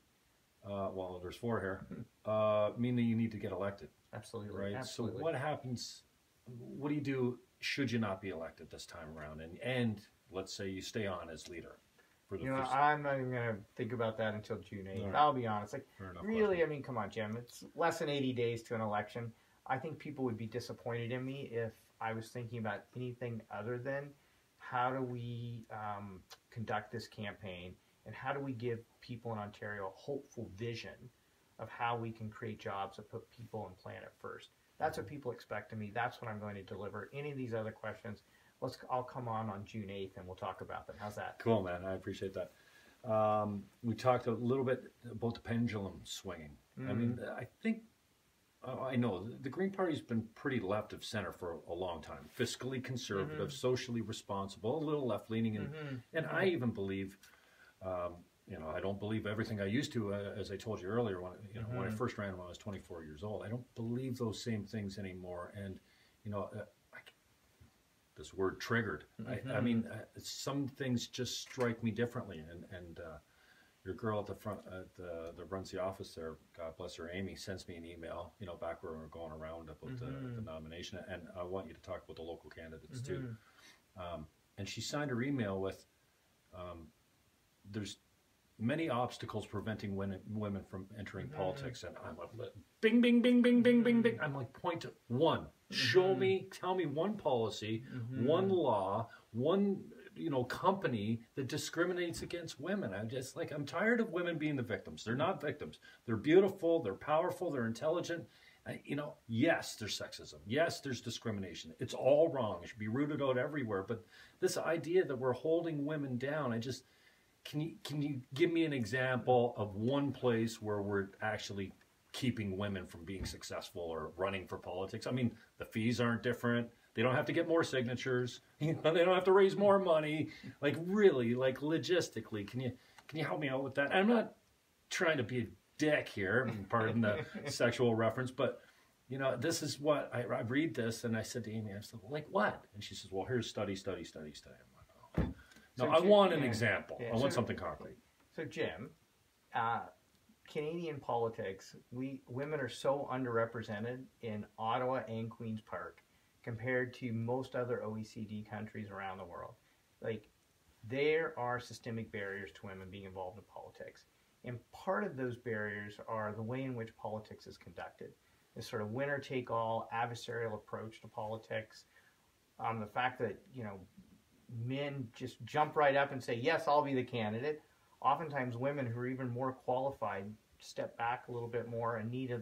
[SPEAKER 2] uh, well, there's four here, uh, mean that you need to get elected.
[SPEAKER 1] Absolutely.
[SPEAKER 2] Right.
[SPEAKER 1] Absolutely.
[SPEAKER 2] So what happens? What do you do? Should you not be elected this time around? And and let's say you stay on as leader.
[SPEAKER 1] For the you know, first... I'm not even going to think about that until June 8th. Right. I'll be honest. Like, really. I mean, come on, Jim. It's less than 80 days to an election. I think people would be disappointed in me if I was thinking about anything other than how do we um, conduct this campaign and how do we give people in Ontario a hopeful vision of how we can create jobs that put people and planet first. That's what people expect of me. That's what I'm going to deliver. Any of these other questions, let's I'll come on on June 8th and we'll talk about them. How's that?
[SPEAKER 2] Cool, man. I appreciate that. Um, we talked a little bit about the pendulum swinging. Mm. I mean, I think uh, I know the Green Party's been pretty left of center for a, long time. Fiscally conservative, mm-hmm. socially responsible, a little left leaning, and mm-hmm. and I even believe. Um, you know, I don't believe everything I used to, uh, as I told you earlier. When you know, mm-hmm. when I mm-hmm. first ran when I was 24 years old, I don't believe those same things anymore. And you know, uh, this word triggered. Mm-hmm. I, I, mm-hmm. mean, uh, some things just strike me differently, and and uh, your girl at the front at the that runs the office there, God bless her, Amy, sends me an email. You know, back where we we're going around about the,
[SPEAKER 1] Mhm.
[SPEAKER 2] the nomination, and I want you to talk about the local candidates too.
[SPEAKER 1] Mhm.
[SPEAKER 2] Um, and she signed her email with, um, "There's many obstacles preventing women women from entering
[SPEAKER 1] Mhm.
[SPEAKER 2] politics." And I'm like, "Bing, bing, bing, bing, bing, bing, bing." I'm like, "Point to one. Show
[SPEAKER 1] Mhm.
[SPEAKER 2] me. Tell me one policy,
[SPEAKER 1] Mhm.
[SPEAKER 2] one law, one." You know, company that discriminates against women. I'm just like I'm tired of women being the victims. They're not victims. They're beautiful. They're powerful. They're intelligent. I- you know, yes, there's sexism. Yes, there's discrimination. It's all wrong. It should be rooted out everywhere. But this idea that we're holding women down, I just can you can you give me an example of one place where we're actually keeping women from being successful or running for politics? I mean, the fees aren't different. They don't have to get more signatures. They don't have to raise more money. Like really, like logistically, can you can you help me out with that? I'm not trying to be a dick here, pardon the sexual reference, but you know, this is what I, I read this and I said to Amy, I said, like what? And she says, well, here's study, study, study, study. No,
[SPEAKER 1] So
[SPEAKER 2] I
[SPEAKER 1] Jim-
[SPEAKER 2] want an
[SPEAKER 1] yeah.
[SPEAKER 2] example.
[SPEAKER 1] Yeah,
[SPEAKER 2] I want
[SPEAKER 1] so-
[SPEAKER 2] something concrete.
[SPEAKER 1] So Jim, uh, Canadian politics, we women are so underrepresented in Ottawa and Queens Park compared to most other OECD countries around the world. Like there are systemic barriers to women being involved in politics. And part of those barriers are the way in which politics is conducted. This sort of winner take all adversarial approach to politics. Um, the fact that, you know, men just jump right up and say, Yes, I'll be the candidate. Oftentimes women who are even more qualified step back a little bit more and need a,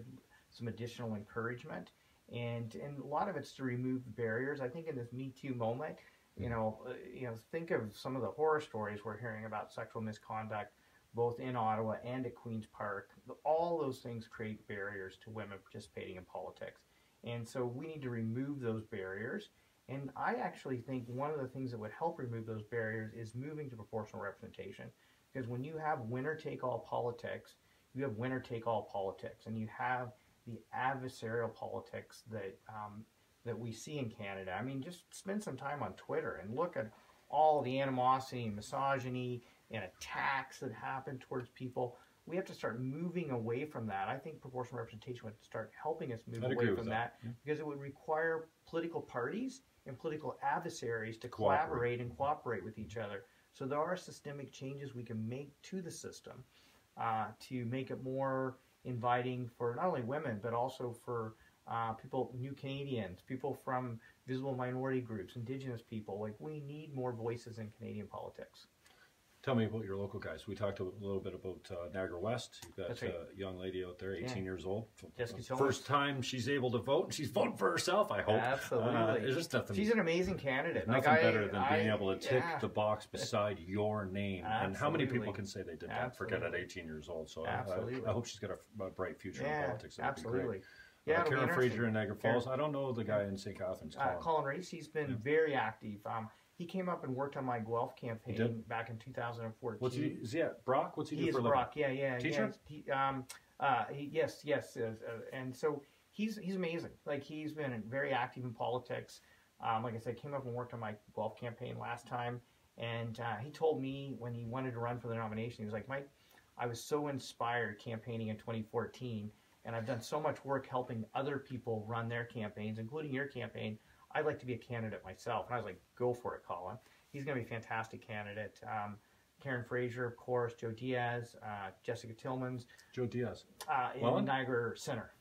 [SPEAKER 1] some additional encouragement. And and a lot of it's to remove the barriers. I think in this me too moment you know uh, you know think of some of the horror stories we're hearing about sexual misconduct both in ottawa and at queens park. All those things create barriers to women participating in politics. And so we need to remove those barriers and i actually think one of the things that would help remove those barriers is moving to proportional representation because when you have winner take all politics, you have winner take all politics, and you have the adversarial politics that um, that we see in Canada. I mean, just spend some time on Twitter and look at all the animosity, and misogyny, and attacks that happen towards people. We have to start moving away from that. I think proportional representation would start helping us move
[SPEAKER 2] I'd
[SPEAKER 1] away from that,
[SPEAKER 2] that.
[SPEAKER 1] Because it would require political parties and political adversaries to
[SPEAKER 2] Cooperate.
[SPEAKER 1] collaborate and cooperate with each other. So there are systemic changes we can make to the system uh, to make it more inviting for not only women but also for uh, people, new Canadians, people from visible minority groups, Indigenous people. Like we need more voices in Canadian politics.
[SPEAKER 2] Tell me about your local guys. We talked a little bit about uh, Niagara West. You've got
[SPEAKER 1] right.
[SPEAKER 2] a young lady out there, 18
[SPEAKER 1] Yeah.
[SPEAKER 2] years old.
[SPEAKER 1] Jessica
[SPEAKER 2] First time she's able to vote, and she's voting for herself, I hope.
[SPEAKER 1] Absolutely.
[SPEAKER 2] Uh, there's just nothing,
[SPEAKER 1] She's an amazing candidate.
[SPEAKER 2] nothing
[SPEAKER 1] like I-
[SPEAKER 2] better than being able to tick
[SPEAKER 1] yeah.
[SPEAKER 2] the box beside your name. And how many people can say they did that? Forget at 18 years old. So I,
[SPEAKER 1] Absolutely.
[SPEAKER 2] I, I hope she's got a, a bright future in politics. That'd
[SPEAKER 1] absolutely.
[SPEAKER 2] Yeah,
[SPEAKER 1] Yeah, be
[SPEAKER 2] Karen. Fraser in Niagara
[SPEAKER 1] Karen-
[SPEAKER 2] Falls. I don't know the guy in St. Catharines.
[SPEAKER 1] Uh,
[SPEAKER 2] Colin.
[SPEAKER 1] Colin Ryrie, he's been
[SPEAKER 2] Yeah.
[SPEAKER 1] very active. Um, he came up and worked on my Guelph campaign back in 2014.
[SPEAKER 2] What's he? Is he at Brock? What's he,
[SPEAKER 1] He
[SPEAKER 2] do for a living?
[SPEAKER 1] Brock. Yeah, yeah.
[SPEAKER 2] Teacher?
[SPEAKER 1] Yeah, he, um, uh, he, yes, yes, uh, uh, and so he's he's amazing. Like he's been very active in politics. Um, like I said, came up and worked on my Guelph campaign last time, and uh, he told me when he wanted to run for the nomination, he was like, Mike, I was so inspired campaigning in 2014, and I've done so much work helping other people run their campaigns, including your campaign. I'd like to be a candidate myself. And I was like, go for it, Colin. He's going to be a fantastic candidate. Um, Karen Fraser, of course, Joe Diaz, uh, Jessica Tillmans,
[SPEAKER 2] Joe Diaz.
[SPEAKER 1] uh, in
[SPEAKER 2] Welland?
[SPEAKER 1] Niagara Center.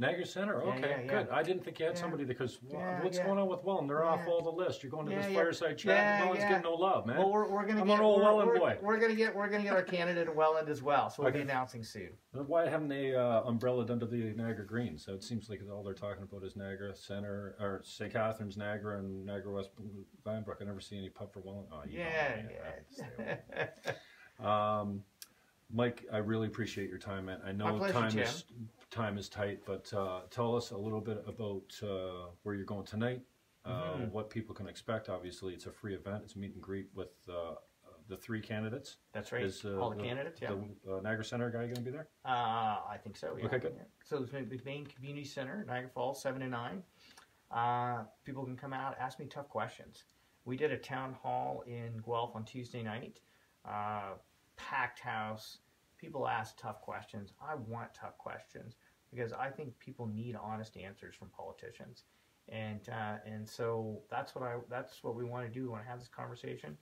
[SPEAKER 2] Niagara Center.
[SPEAKER 1] Yeah,
[SPEAKER 2] Okay,
[SPEAKER 1] yeah, yeah.
[SPEAKER 2] good. I didn't think you had somebody because
[SPEAKER 1] Yeah,
[SPEAKER 2] what's going on with Welland? They're off all the list. You're going to this fireside chat. No one's getting no love, man.
[SPEAKER 1] Well, we're, we're going to
[SPEAKER 2] I'm
[SPEAKER 1] get
[SPEAKER 2] an old
[SPEAKER 1] we're,
[SPEAKER 2] Welland
[SPEAKER 1] we're,
[SPEAKER 2] boy.
[SPEAKER 1] We're going to get we're going to get our candidate at Welland as well. So we'll be announcing soon.
[SPEAKER 2] Why haven't they uh, umbrellaed under the Niagara Green? So it seems like all they're talking about is Niagara Center or St. Catharines, Niagara, and Niagara West Glanbrook. I never see any pub for Welland. Oh,
[SPEAKER 1] Yeah, yeah.
[SPEAKER 2] Um, Mike, I really appreciate your time, man. I know
[SPEAKER 1] pleasure,
[SPEAKER 2] time
[SPEAKER 1] Jim.
[SPEAKER 2] is time is tight, but uh, tell us a little bit about uh, where you're going tonight, uh,
[SPEAKER 1] Mhm.
[SPEAKER 2] what people can expect. Obviously, it's a free event. It's a meet and greet with uh, the three candidates.
[SPEAKER 1] That's right.
[SPEAKER 2] Is, uh,
[SPEAKER 1] All the, candidates. Yeah.
[SPEAKER 2] The uh, Niagara Center guy going to be there?
[SPEAKER 1] Uh, I think so. Yeah.
[SPEAKER 2] Okay, good.
[SPEAKER 1] So the the main community center, Niagara Falls, seven to nine. Uh, people can come out, ask me tough questions. We did a town hall in Guelph on Tuesday night. Uh, packed house. People ask tough questions. I want tough questions because I think people need honest answers from politicians, and uh, and so that's what I that's what we want to do. We want to have this conversation,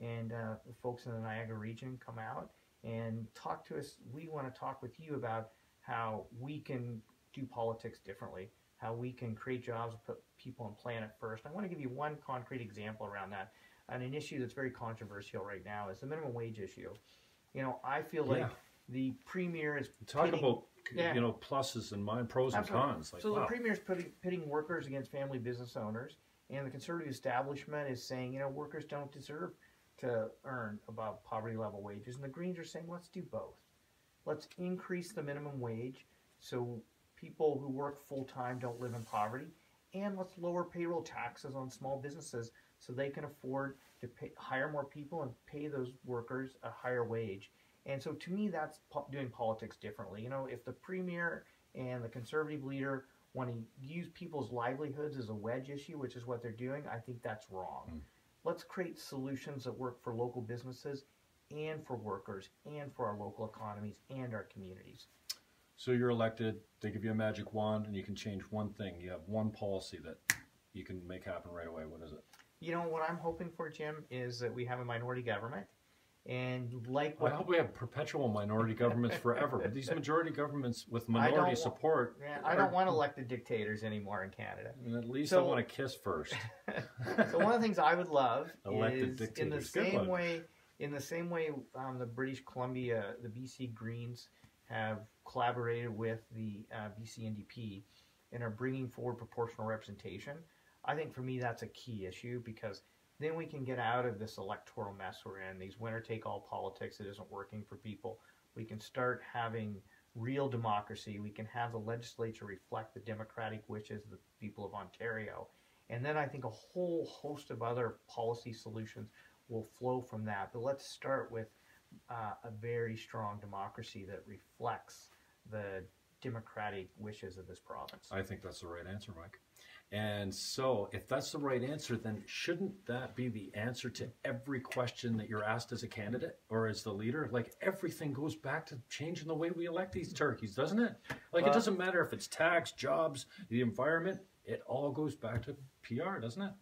[SPEAKER 1] and uh, the folks in the Niagara region come out and talk to us. We want to talk with you about how we can do politics differently, how we can create jobs, put people on planet first. I want to give you one concrete example around that. And an issue that's very controversial right now is the minimum wage issue. You know, I feel like the premier is
[SPEAKER 2] Talk
[SPEAKER 1] pitting-
[SPEAKER 2] about
[SPEAKER 1] Yeah.
[SPEAKER 2] you know pluses and mine, pros and
[SPEAKER 1] Absolutely.
[SPEAKER 2] cons. Like,
[SPEAKER 1] so
[SPEAKER 2] wow.
[SPEAKER 1] the premier is putting, pitting workers against family business owners, and the conservative establishment is saying, you know, workers don't deserve to earn above poverty level wages, and the Greens are saying, let's do both. Let's increase the minimum wage so people who work full time don't live in poverty, and let's lower payroll taxes on small businesses so they can afford to pay, hire more people and pay those workers a higher wage. And so to me, that's po- doing politics differently. You know, if the premier and the conservative leader want to use people's livelihoods as a wedge issue, which is what they're doing, I think that's wrong.
[SPEAKER 2] Mm.
[SPEAKER 1] Let's create solutions that work for local businesses and for workers and for our local economies and our communities.
[SPEAKER 2] So you're elected, they give you a magic wand, and you can change one thing. You have one policy that you can make happen right away. What is it?
[SPEAKER 1] You know, what I'm hoping for, Jim, is that we have a minority government. And like what
[SPEAKER 2] I hope we have perpetual minority governments forever. But these majority governments with minority support,
[SPEAKER 1] Yeah, I don't want elected dictators anymore in Canada.
[SPEAKER 2] at least
[SPEAKER 1] So-
[SPEAKER 2] I want to kiss first.
[SPEAKER 1] so one of the things I would love
[SPEAKER 2] Elected
[SPEAKER 1] is in the. Same way, in the same way, um, the British Columbia, the BC Greens have collaborated with the uh, BC NDP and are bringing forward proportional representation. I think for me that's a key issue because then we can get out of this electoral mess we're in, these winner-take-all politics that isn't working for people. We can start having real democracy. We can have the legislature reflect the democratic wishes of the people of Ontario. And then I think a whole host of other policy solutions will flow from that. But let's start with uh, a very strong democracy that reflects the democratic wishes of this province.
[SPEAKER 2] I think that's the right answer, Mike. And so, if that's the right answer, then shouldn't that be the answer to every question that you're asked as a candidate or as the leader? Like everything goes back to changing the way we elect these turkeys, doesn't it? Like
[SPEAKER 1] Well-
[SPEAKER 2] it doesn't matter if it's tax, jobs, the environment. It all goes back to PR, doesn't it?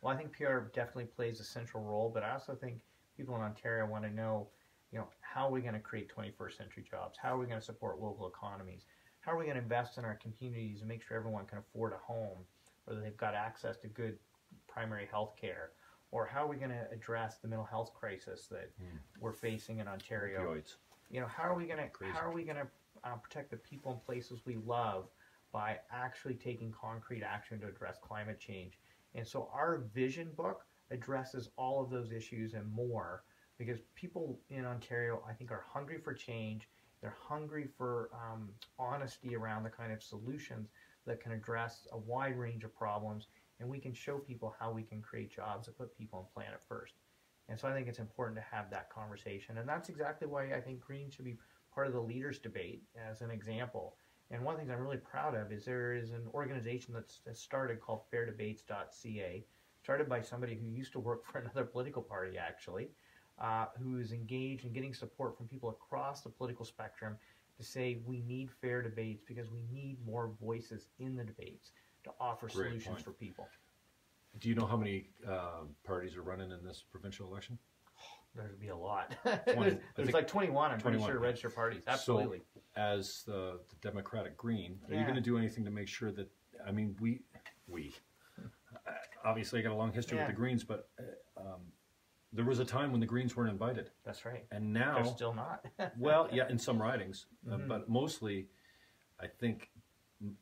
[SPEAKER 1] Well, I think PR definitely plays a central role, but I also think people in Ontario want to know, you know, how are we going to create 21st century jobs? How are we going to support local economies? How are we going to invest in our communities and make sure everyone can afford a home, whether they've got access to good primary health care? Or how are we going to address the mental health crisis that
[SPEAKER 2] Hmm.
[SPEAKER 1] we're facing in Ontario?
[SPEAKER 2] Opioids.
[SPEAKER 1] you know how are we going to how are we going to uh, protect the people and places we love by actually taking concrete action to address climate change and so our vision book addresses all of those issues and more because people in ontario i think are hungry for change they're hungry for um, honesty around the kind of solutions that can address a wide range of problems and we can show people how we can create jobs that put people on planet first and so I think it's important to have that conversation. And that's exactly why I think Green should be part of the leaders debate as an example. And one of the things I'm really proud of is there is an organization that's, that's started called fairdebates.ca, started by somebody who used to work for another political party actually, uh, who is engaged in getting support from people across the political spectrum to say we need fair debates because we need more voices in the debates to offer
[SPEAKER 2] Great
[SPEAKER 1] solutions
[SPEAKER 2] point.
[SPEAKER 1] for people.
[SPEAKER 2] Do you know how many uh, parties are running in this provincial election?
[SPEAKER 1] There'd be a lot.
[SPEAKER 2] 20,
[SPEAKER 1] there's there's like 21, I'm
[SPEAKER 2] 21,
[SPEAKER 1] pretty sure,
[SPEAKER 2] yeah.
[SPEAKER 1] registered parties. Absolutely.
[SPEAKER 2] As the, the Democratic Green, are you going to do anything to make sure that? I mean, we we uh, obviously I got a long history
[SPEAKER 1] Yeah.
[SPEAKER 2] with the Greens, but uh, um, there was a time when the Greens weren't invited,
[SPEAKER 1] That's right.
[SPEAKER 2] and now They're
[SPEAKER 1] still not.
[SPEAKER 2] well, yeah, in some ridings, uh,
[SPEAKER 1] Mhm.
[SPEAKER 2] but mostly, I think.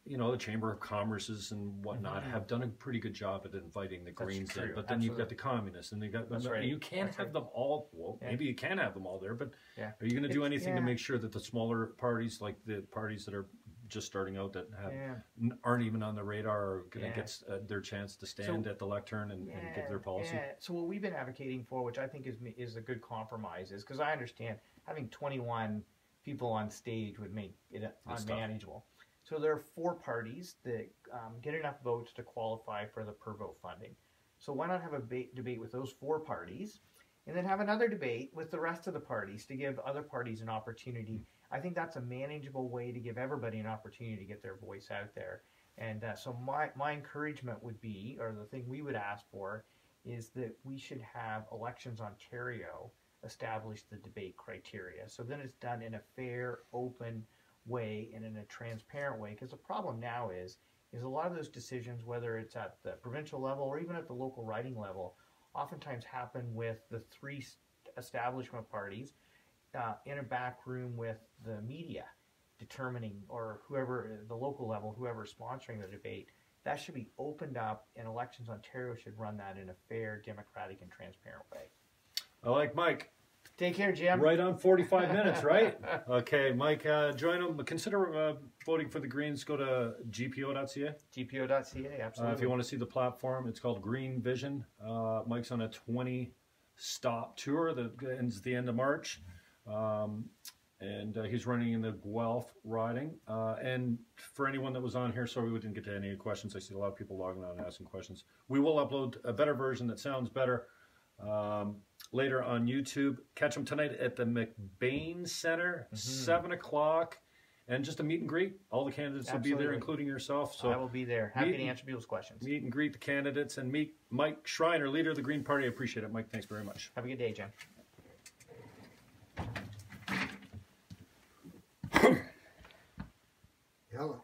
[SPEAKER 2] You know, the Chamber of Commerces and whatnot
[SPEAKER 1] Mhm.
[SPEAKER 2] have done a pretty good job at inviting the
[SPEAKER 1] That's
[SPEAKER 2] Greens in. But then you've got the communists, and you got
[SPEAKER 1] That's right,
[SPEAKER 2] you can't
[SPEAKER 1] that's
[SPEAKER 2] have
[SPEAKER 1] right.
[SPEAKER 2] them all. Well,
[SPEAKER 1] Yeah.
[SPEAKER 2] maybe you can have them all there, but
[SPEAKER 1] Yeah.
[SPEAKER 2] are you going to do anything to make sure that the smaller parties, like the parties that are just starting out, that have
[SPEAKER 1] yeah.
[SPEAKER 2] aren't even on the radar, are going to
[SPEAKER 1] Yeah.
[SPEAKER 2] get uh, their chance to stand at the lectern and, and give their policy?
[SPEAKER 1] Yeah. So what we've been advocating for, which I think is is a good compromise, is because I understand having 21 people on stage would make it
[SPEAKER 2] It's tough.
[SPEAKER 1] unmanageable. So there are four parties that um, get enough votes to qualify for the per vote funding. So why not have a debate with those four parties, and then have another debate with the rest of the parties to give other parties an opportunity. I think that's a manageable way to give everybody an opportunity to get their voice out there. And uh, so my, my encouragement would be, or the thing we would ask for, is that we should have Elections Ontario establish the debate criteria. So then it's done in a fair, open way and in a transparent way. Because the problem now is, is a lot of those decisions, whether it's at the provincial level or even at the local riding level, oftentimes happen with the three establishment parties uh, in a back room with the media determining, or whoever, the local level, whoever's sponsoring the debate, that should be opened up, and Elections Ontario should run that in a fair, democratic, and transparent way.
[SPEAKER 2] I like Mike.
[SPEAKER 1] Take care, Jim.
[SPEAKER 2] Right on 45 minutes, right? Okay, Mike, uh, join them. Consider uh, voting for the Greens. Go to gpo.ca.
[SPEAKER 1] GPO.ca, absolutely.
[SPEAKER 2] Uh, if you want to see the platform, it's called Green Vision. Uh, Mike's on a 20 stop tour that ends at the end of March. Um, and uh, he's running in the Guelph riding. Uh, and for anyone that was on here, sorry we didn't get to any questions. I see a lot of people logging on and asking questions. We will upload a better version that sounds better um, later on YouTube. Catch them tonight at the MacBain Center,
[SPEAKER 1] Mm-hmm.
[SPEAKER 2] 7 o'clock. And just a meet and greet. All the candidates will be there, including yourself. So
[SPEAKER 1] I will be there. Happy to answer people's questions.
[SPEAKER 2] meet and greet the candidates and meet Mike Schreiner, leader of the Green Party. I appreciate it, Mike. Thanks very much.
[SPEAKER 1] Have a good day, Jim. Hello.